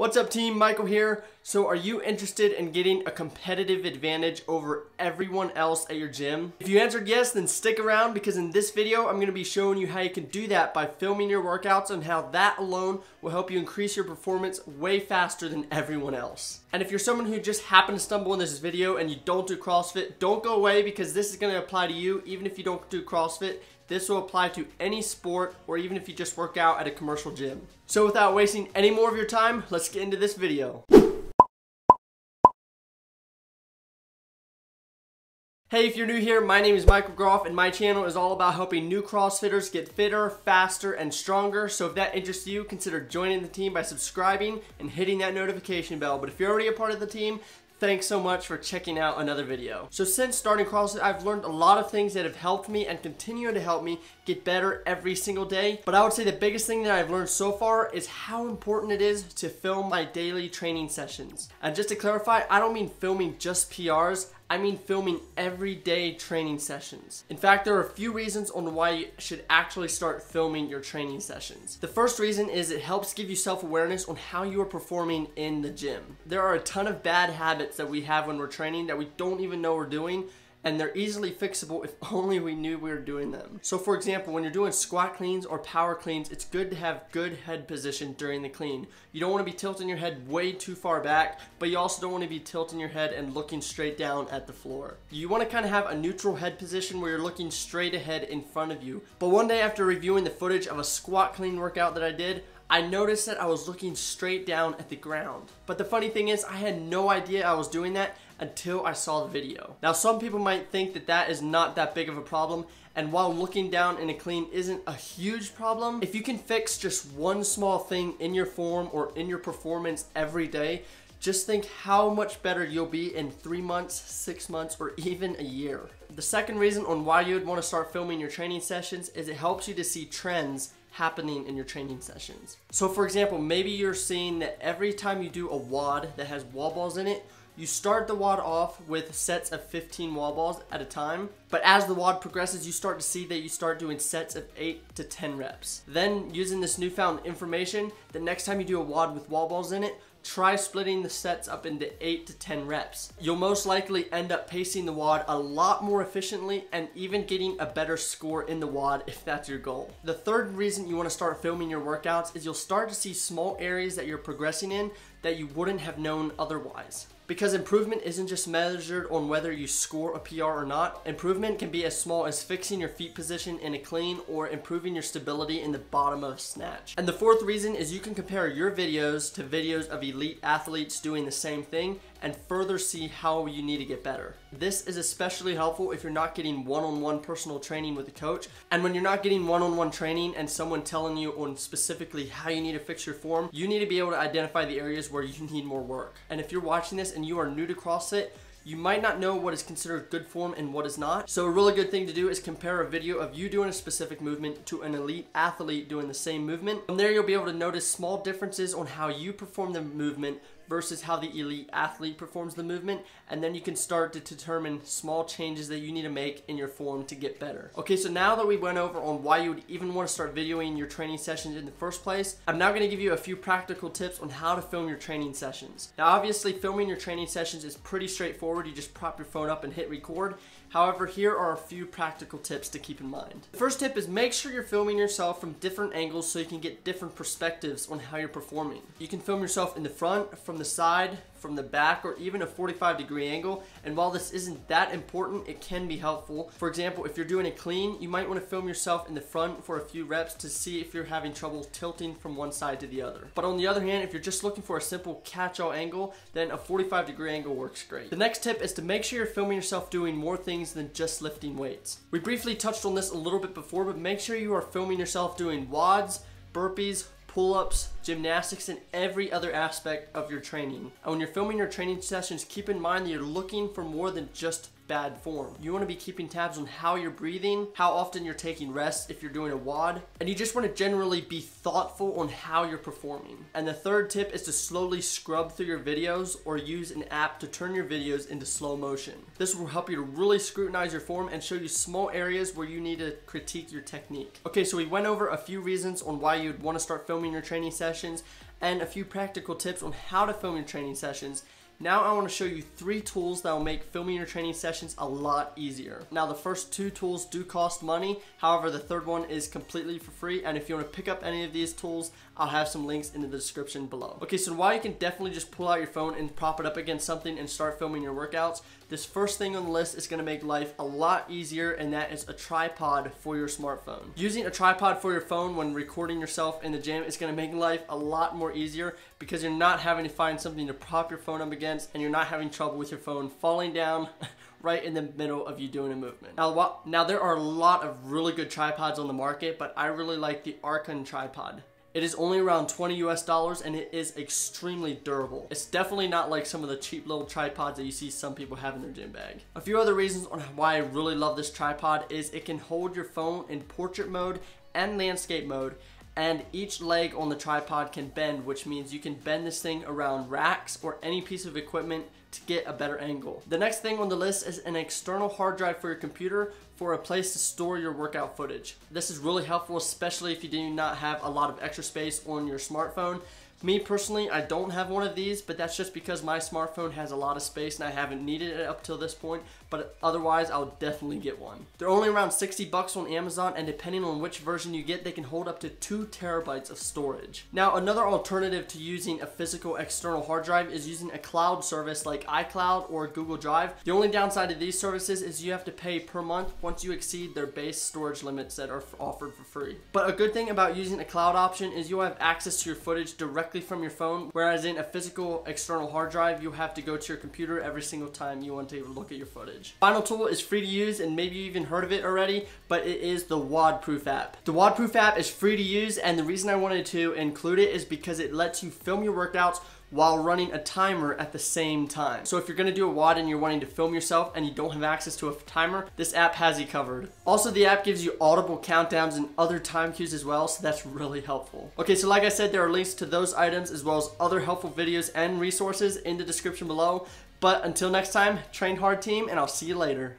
What's up team, Michael here. So are you interested in getting a competitive advantage over everyone else at your gym? If you answered yes, then stick around because in this video, I'm gonna be showing you how you can do that by filming your workouts and how that alone will help you increase your performance way faster than everyone else. And if you're someone who just happened to stumble in this video and you don't do CrossFit, don't go away because this is gonna apply to you even if you don't do CrossFit. This will apply to any sport or even if you just work out at a commercial gym. So without wasting any more of your time, let's get into this video. Hey, if you're new here, my name is Michael Groff and my channel is all about helping new CrossFitters get fitter, faster, and stronger. So if that interests you, consider joining the team by subscribing and hitting that notification bell. But if you're already a part of the team, Thanks so much for checking out another video. So since starting CrossFit, I've learned a lot of things that have helped me and continue to help me get better every single day. But I would say the biggest thing that I've learned so far is how important it is to film my daily training sessions. And just to clarify, I don't mean filming just PRs. I mean filming everyday training sessions. In fact, there are a few reasons on why you should actually start filming your training sessions. The first reason is it helps give you self-awareness on how you are performing in the gym. There are a ton of bad habits that we have when we're training that we don't even know we're doing and they're easily fixable if only we knew we were doing them. So for example, when you're doing squat cleans or power cleans, it's good to have good head position during the clean. You don't want to be tilting your head way too far back, but you also don't want to be tilting your head and looking straight down at the floor. You want to kind of have a neutral head position where you're looking straight ahead in front of you. But one day after reviewing the footage of a squat clean workout that I did, I noticed that I was looking straight down at the ground. But the funny thing is, I had no idea I was doing that until I saw the video. Now some people might think that that is not that big of a problem and while looking down in a clean isn't a huge problem, if you can fix just one small thing in your form or in your performance every day, just think how much better you'll be in three months, six months, or even a year. The second reason on why you would want to start filming your training sessions is it helps you to see trends happening in your training sessions. So for example, maybe you're seeing that every time you do a WOD that has wall balls in it, you start the WOD off with sets of 15 wall balls at a time, but as the WOD progresses, you start to see that you start doing sets of 8 to 10 reps. Then, using this newfound information, the next time you do a WOD with wall balls in it, try splitting the sets up into 8 to 10 reps. You'll most likely end up pacing the WOD a lot more efficiently and even getting a better score in the WOD if that's your goal. The third reason you want to start filming your workouts is you'll start to see small areas that you're progressing in that you wouldn't have known otherwise. Because improvement isn't just measured on whether you score a PR or not. Improvement can be as small as fixing your feet position in a clean or improving your stability in the bottom of a snatch. And the fourth reason is you can compare your videos to videos of elite athletes doing the same thing and further see how you need to get better. This is especially helpful if you're not getting one-on-one -on -one personal training with a coach. And when you're not getting one-on-one -on -one training and someone telling you on specifically how you need to fix your form, you need to be able to identify the areas where you need more work. And if you're watching this and you are new to CrossFit, you might not know what is considered good form and what is not. So a really good thing to do is compare a video of you doing a specific movement to an elite athlete doing the same movement. From there, you'll be able to notice small differences on how you perform the movement versus how the elite athlete performs the movement and then you can start to determine small changes that you need to make in your form to get better. Okay, so now that we went over on why you would even want to start videoing your training sessions in the first place, I'm now going to give you a few practical tips on how to film your training sessions. Now obviously filming your training sessions is pretty straightforward. You just prop your phone up and hit record. However, here are a few practical tips to keep in mind. The first tip is make sure you're filming yourself from different angles so you can get different perspectives on how you're performing. You can film yourself in the front, from the side, from the back or even a 45 degree angle. And while this isn't that important it can be helpful. For example if you're doing a clean you might want to film yourself in the front for a few reps to see if you're having trouble tilting from one side to the other. But on the other hand if you're just looking for a simple catch-all angle then a 45 degree angle works great. The next tip is to make sure you're filming yourself doing more things than just lifting weights. We briefly touched on this a little bit before but make sure you are filming yourself doing WODs burpees pull-ups, gymnastics, and every other aspect of your training. And when you're filming your training sessions, keep in mind that you're looking for more than just bad form. You want to be keeping tabs on how you're breathing, how often you're taking rest if you're doing a WOD, and you just want to generally be thoughtful on how you're performing. And the third tip is to slowly scrub through your videos or use an app to turn your videos into slow motion. This will help you to really scrutinize your form and show you small areas where you need to critique your technique. Okay, so we went over a few reasons on why you'd want to start filming your training sessions and a few practical tips on how to film your training sessions. Now I want to show you three tools that will make filming your training sessions a lot easier. Now the first two tools do cost money, however the third one is completely for free and if you want to pick up any of these tools, I'll have some links in the description below. Okay, so while you can definitely just pull out your phone and prop it up against something and start filming your workouts, this first thing on the list is gonna make life a lot easier and that is a tripod for your smartphone. Using a tripod for your phone when recording yourself in the gym is gonna make life a lot more easier because you're not having to find something to prop your phone up against and you're not having trouble with your phone falling down right in the middle of you doing a movement. Now, now there are a lot of really good tripods on the market, but I really like the Arkon tripod. It is only around 20 US dollars and it is extremely durable. It's definitely not like some of the cheap little tripods that you see some people have in their gym bag. A few other reasons on why I really love this tripod is it can hold your phone in portrait mode and landscape mode and each leg on the tripod can bend which means you can bend this thing around racks or any piece of equipment to get a better angle. The next thing on the list is an external hard drive for your computer for a place to store your workout footage. This is really helpful especially if you do not have a lot of extra space on your smartphone me personally, I don't have one of these, but that's just because my smartphone has a lot of space and I haven't needed it up till this point, but otherwise I'll definitely get one. They're only around 60 bucks on Amazon and depending on which version you get, they can hold up to 2 terabytes of storage. Now, another alternative to using a physical external hard drive is using a cloud service like iCloud or Google Drive. The only downside of these services is you have to pay per month once you exceed their base storage limits that are offered for free. But a good thing about using a cloud option is you'll have access to your footage directly from your phone, whereas in a physical external hard drive, you have to go to your computer every single time you want to look at your footage. Final tool is free to use, and maybe you even heard of it already, but it is the WODproof app. The WODproof app is free to use, and the reason I wanted to include it is because it lets you film your workouts while running a timer at the same time. So if you're gonna do a WOD and you're wanting to film yourself and you don't have access to a timer, this app has you covered. Also, the app gives you audible countdowns and other time cues as well, so that's really helpful. Okay, so like I said, there are links to those items as well as other helpful videos and resources in the description below. But until next time, train hard team, and I'll see you later.